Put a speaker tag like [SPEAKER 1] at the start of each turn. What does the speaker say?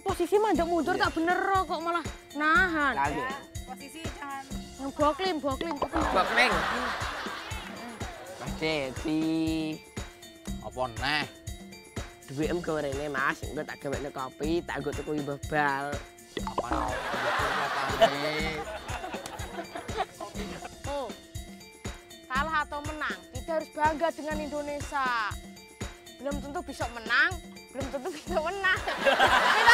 [SPEAKER 1] posisi mandek mundur tak bener kok malah nahan.
[SPEAKER 2] Ya,
[SPEAKER 3] Posisi jangan
[SPEAKER 1] Boklim, boklim.
[SPEAKER 2] Bokling. Mas Dedi.
[SPEAKER 4] Apa neh?
[SPEAKER 2] Duit em gawe Mas, enggak tak gawekne kopi, tak gue tuku bebal.
[SPEAKER 4] Apa?
[SPEAKER 1] Oh, kalah atau menang, kita harus bangga dengan Indonesia. Belum tentu bisa menang, belum tentu bisa menang.